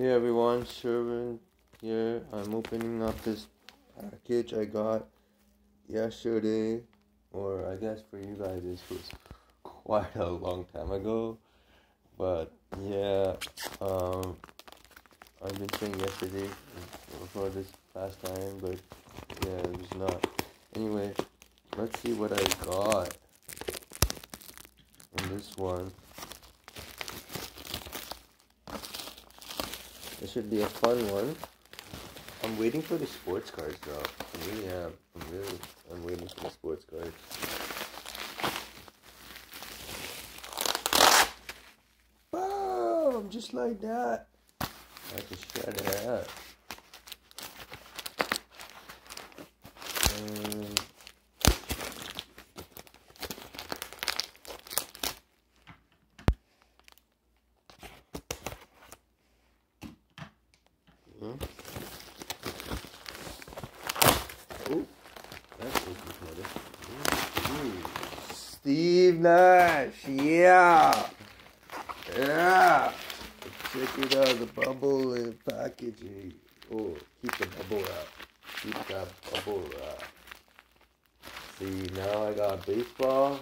Hey everyone, Sherwin here. I'm opening up this package I got yesterday, or I guess for you guys this was quite a long time ago. But yeah, um, I've been saying yesterday for this past time, but yeah, it was not. Anyway, let's see what I got in this one. This should be a fun one. I'm waiting for the sports cards though. I really. I'm really I'm waiting for the sports cards. Boom! Just like that. I can shred it out. And Better. Steve Nash, yeah, yeah. Check it out, the bubble in packaging. Oh, keep the bubble wrap. Keep that bubble wrap. See, now I got baseball,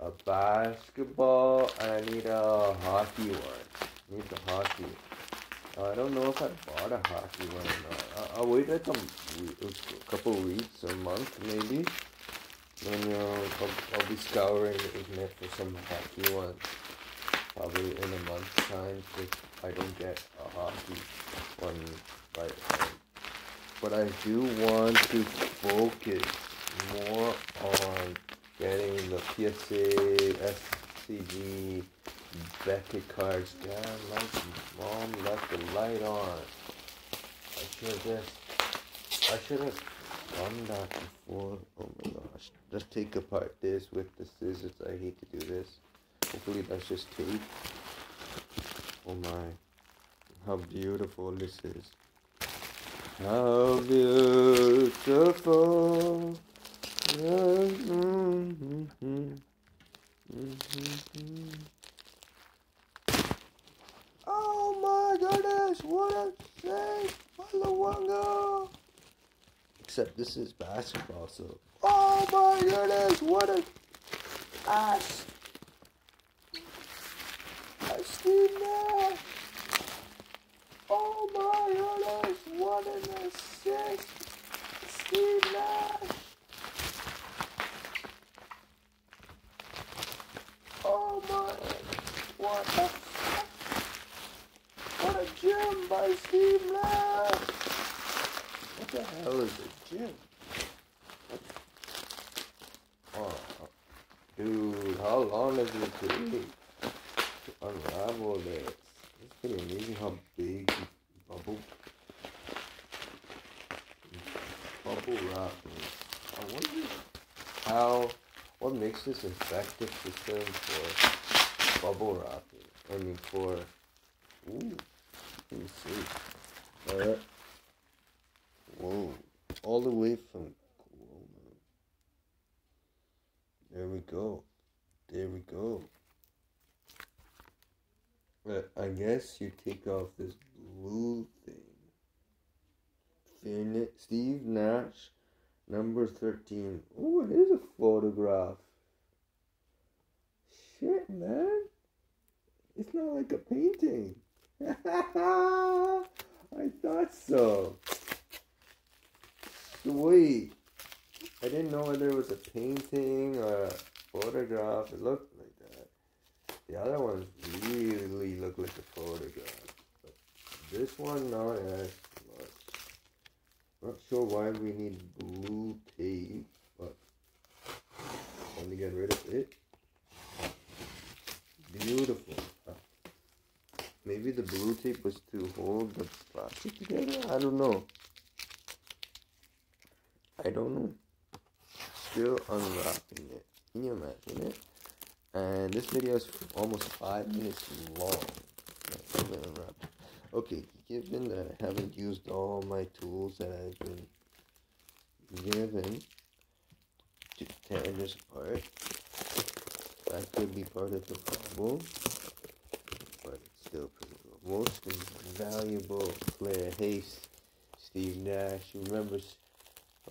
a basketball, and I need a hockey one. I Need the hockey. I don't know if I bought a hockey one or not. I- I'll wait like a, a couple weeks, a month maybe. Then know, I'll, I'll be scouring the internet for some hockey ones. Probably in a month's time if I don't get a hockey one by time. But I do want to focus more on getting the PSA, SCG, Beckett cards. Damn, my mom left the light on. I should have just, I should have done that before. Oh my gosh. Let's take apart this with the scissors. I hate to do this. Hopefully that's just tape. Oh my. How beautiful this is. How beautiful. Oh my save! Except this is basketball, so. Oh my goodness, what a ass! I see now! Oh my goodness, what an assist! Steve Nash! Oh my, what gem by Steve What the hell is a gem? Oh, dude, how long does it take to unravel this? It's pretty amazing how big bubble bubble wrap is. I wonder how what makes this effective system for bubble wrapping. I mean for ooh let me see. Alright. Whoa. All the way from. There we go. There we go. But I guess you take off this blue thing. Steve Nash, number 13. Oh, it is a photograph. Shit, man. It's not like a painting. I thought so. Sweet. I didn't know whether it was a painting or a photograph. It looked like that. The other ones really look like a photograph. But this one, not as much. Not sure why we need blue tape, but let me get rid of it. Beautiful. Maybe the blue tape was to hold the plastic together? I don't know. I don't know. Still unwrapping it. Can you imagine it? And this video is almost five minutes long. Okay, given that I haven't used all my tools that I've been given to tear this apart, that could be part of the problem, but it's still pretty. Most valuable player. Hey, Steve Nash. You remember,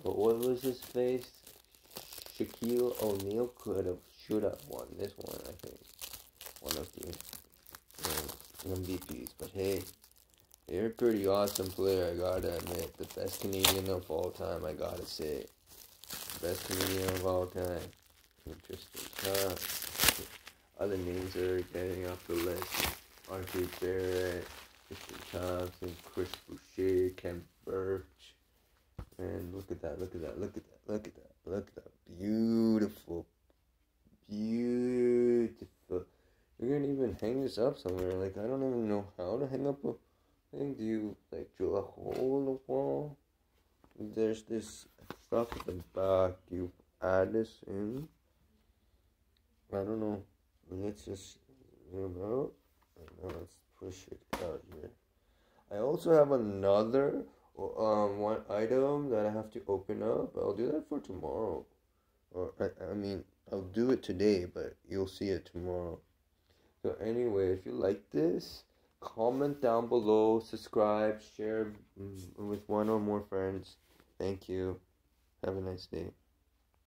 what was his face? Shaquille O'Neal could have, should have won this one, I think. One of the uh, MVPs. But hey, you're a pretty awesome player, I gotta admit. The best Canadian of all time, I gotta say. Best Canadian of all time. Interesting. Huh? Other names are getting off the list. RJ Barrett, Tristan Thompson, Chris Boucher, Khem Birch. And look at that, look at that, look at that, look at that, look at that. Beautiful. Beautiful. You're gonna even hang this up somewhere. Like, I don't even know how to hang up a thing. Do you, like, drill a hole in the wall? There's this stuff at the back. You add this in. I don't know. Let's just zoom out. Let's push it out here. I also have another um one item that I have to open up. I'll do that for tomorrow. Or I, I mean I'll do it today, but you'll see it tomorrow. So anyway, if you like this, comment down below, subscribe, share mm, with one or more friends. Thank you. Have a nice day.